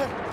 Huh?